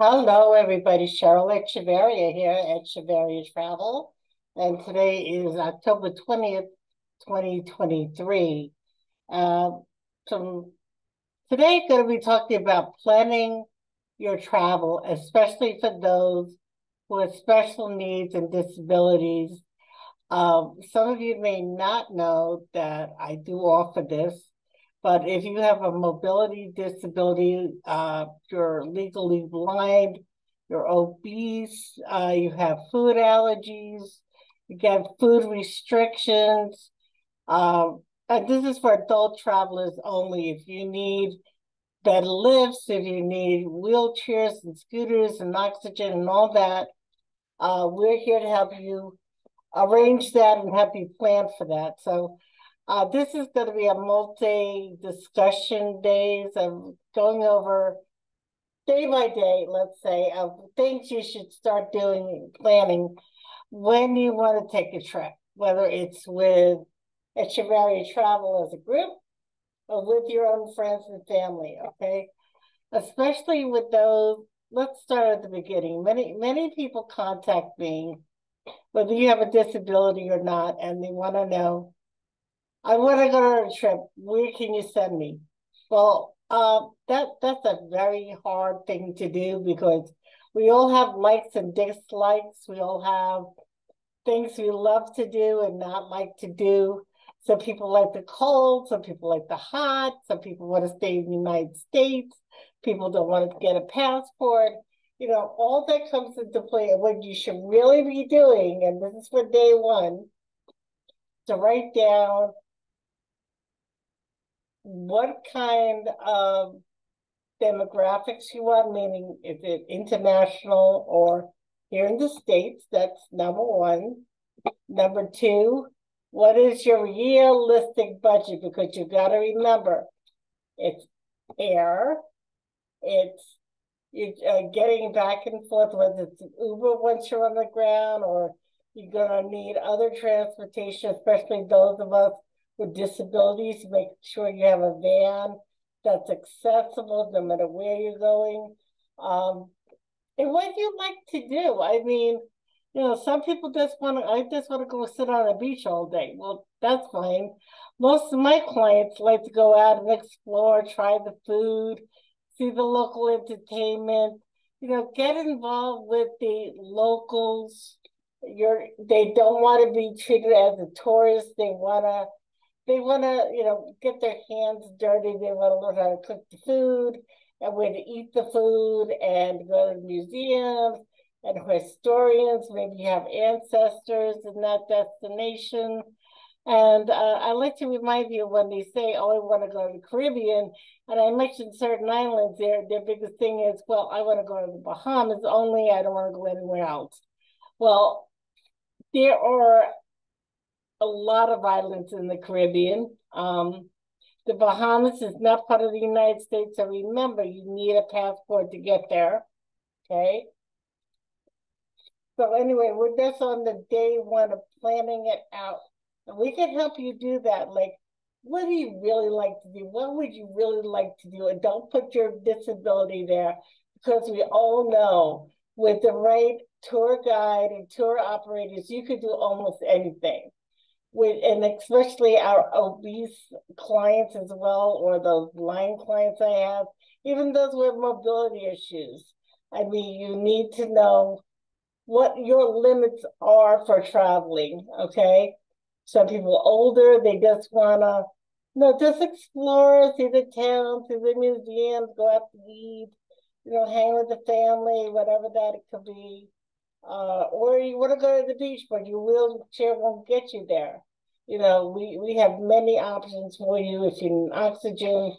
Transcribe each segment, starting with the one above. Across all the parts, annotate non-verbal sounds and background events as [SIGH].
Hello, everybody. Cheryl Echevarria here at Echevarria Travel. And today is October 20th, 2023. Uh, so today, going to be talking about planning your travel, especially for those who have special needs and disabilities. Um, some of you may not know that I do offer this. But if you have a mobility disability, uh, you're legally blind, you're obese, uh, you have food allergies, you get food restrictions. Um, and this is for adult travelers only. If you need bed lifts, if you need wheelchairs and scooters and oxygen and all that, uh, we're here to help you arrange that and help you plan for that. So uh, this is going to be a multi-discussion days of going over day by day, let's say, of things you should start doing, planning when you want to take a trip, whether it's with a Echevarria Travel as a group or with your own friends and family, okay? Especially with those, let's start at the beginning. Many, many people contact me, whether you have a disability or not, and they want to know I want to go on a trip. Where can you send me? Well, uh, that that's a very hard thing to do because we all have likes and dislikes. We all have things we love to do and not like to do. Some people like the cold, some people like the hot, some people want to stay in the United States, people don't want to get a passport. You know, all that comes into play. And what you should really be doing, and this is for day one, to write down what kind of demographics you want, meaning is it international or here in the States? That's number one. Number two, what is your realistic budget? Because you've got to remember, it's air, it's you're uh, getting back and forth, whether it's Uber once you're on the ground or you're going to need other transportation, especially those of us with disabilities, make sure you have a van that's accessible no matter where you're going. Um, and what do you like to do? I mean, you know, some people just want to, I just want to go sit on a beach all day. Well, that's fine. Most of my clients like to go out and explore, try the food, see the local entertainment, you know, get involved with the locals. You're, they don't want to be treated as a tourist. They want to they want to, you know, get their hands dirty. They want to learn how to cook the food and where to eat the food and go to museums and historians. Maybe you have ancestors in that destination. And uh, I like to remind you when they say, oh, I want to go to the Caribbean, and I mentioned certain islands, there. their biggest thing is, well, I want to go to the Bahamas only, I don't want to go anywhere else. Well, there are a lot of islands in the Caribbean. Um, the Bahamas is not part of the United States, so remember, you need a passport to get there. Okay. So anyway, we're just on the day one of planning it out. And we can help you do that. Like, what do you really like to do? What would you really like to do? And don't put your disability there because we all know with the right tour guide and tour operators, you could do almost anything with and especially our obese clients as well, or those blind clients I have, even those with mobility issues. I mean, you need to know what your limits are for traveling. Okay, some people older, they just wanna, you know, just explore, see the town, see the museums, go out to eat, you know, hang with the family, whatever that it could be uh, or you want to go to the beach, but your wheelchair won't get you there. You know, we, we have many options for you if you need oxygen.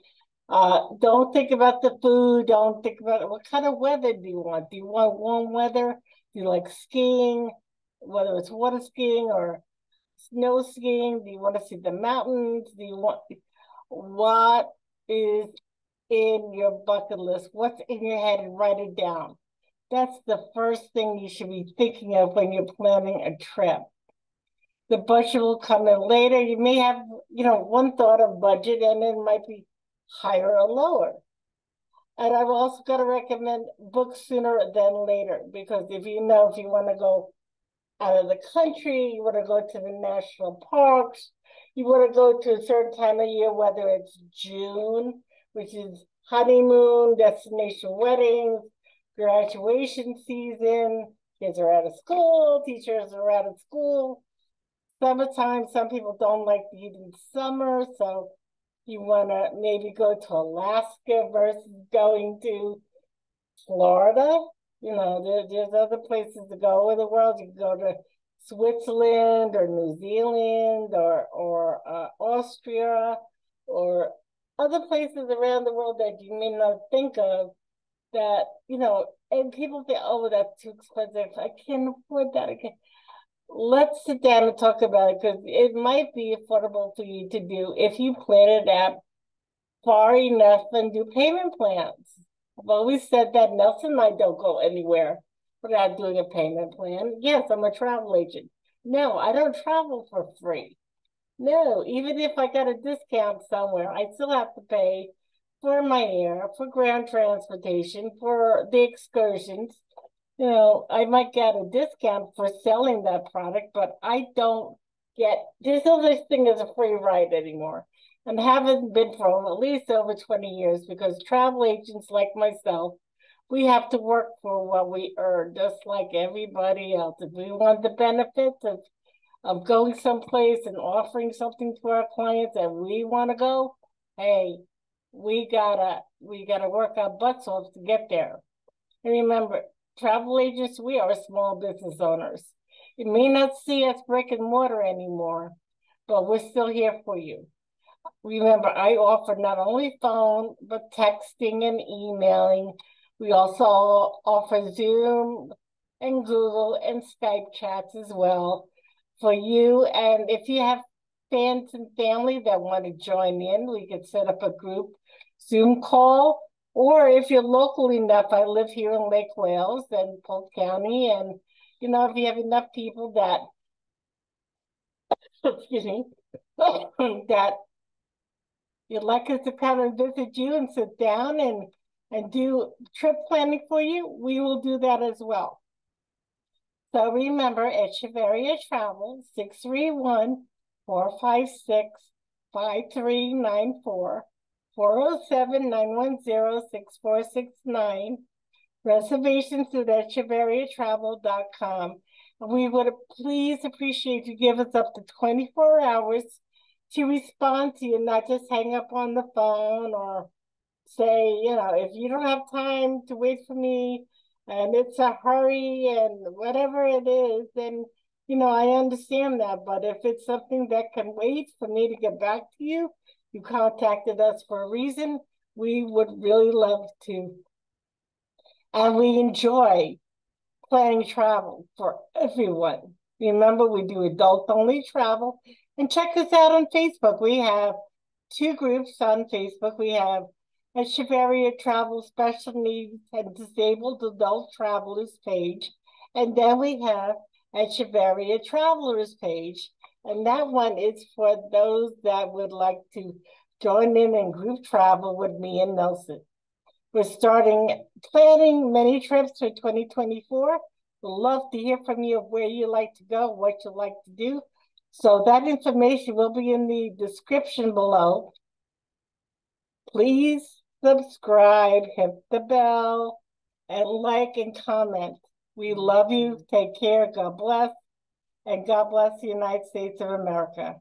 Uh, don't think about the food. Don't think about what kind of weather do you want. Do you want warm weather? Do you like skiing, whether it's water skiing or snow skiing? Do you want to see the mountains? Do you want what is in your bucket list? What's in your head and write it down. That's the first thing you should be thinking of when you're planning a trip. The budget will come in later. You may have, you know, one thought of budget and it might be higher or lower. And I'm also going to recommend books sooner than later because if you know if you want to go out of the country, you want to go to the national parks, you want to go to a certain time of year, whether it's June, which is honeymoon, destination weddings, graduation season, kids are out of school, teachers are out of school. Summertime, some people don't like the heat in summer, so you want to maybe go to Alaska versus going to Florida. You know, there, there's other places to go in the world. You can go to Switzerland or New Zealand or or uh, Austria or other places around the world that you may not think of that you know and people think oh that's too expensive i can't afford that again let's sit down and talk about it because it might be affordable for you to do if you plan it out far enough and do payment plans i've always said that nelson and i don't go anywhere without doing a payment plan. Yes, I'm a travel agent. No, I don't travel for free. No, even if I got a discount somewhere, I still have to pay for my air, for ground transportation, for the excursions. You know, I might get a discount for selling that product, but I don't get, there's no such thing as a free ride anymore. And haven't been for at least over 20 years because travel agents like myself we have to work for what we earn, just like everybody else. If we want the benefits of of going someplace and offering something to our clients that we want to go, hey, we gotta we gotta work our butts off to get there. And remember, travel agents, we are small business owners. You may not see us brick and mortar anymore, but we're still here for you. Remember, I offer not only phone, but texting and emailing we also offer Zoom and Google and Skype chats as well for you. And if you have fans and family that want to join in, we could set up a group Zoom call. Or if you're local enough, I live here in Lake Wales and Polk County, and you know, if you have enough people that [COUGHS] excuse me, [COUGHS] that you'd like us to come and visit you and sit down and and do trip planning for you, we will do that as well. So remember, Echevarria Travel, 631-456-5394, 407-910-6469, reservations at echevarriatravel.com. And we would please appreciate you give us up to 24 hours to respond to you, not just hang up on the phone or say, you know, if you don't have time to wait for me and it's a hurry and whatever it is, then, you know, I understand that. But if it's something that can wait for me to get back to you, you contacted us for a reason, we would really love to. And we enjoy planning travel for everyone. Remember, we do adult only travel. And check us out on Facebook. We have two groups on Facebook. We have a Echevarria Travel Special Needs and Disabled Adult Travelers page. And then we have Echevarria Travelers page. And that one is for those that would like to join in and group travel with me and Nelson. We're starting planning many trips for 2024. We'd love to hear from you of where you like to go, what you like to do. So that information will be in the description below. Please subscribe, hit the bell, and like and comment. We love you. Take care. God bless. And God bless the United States of America.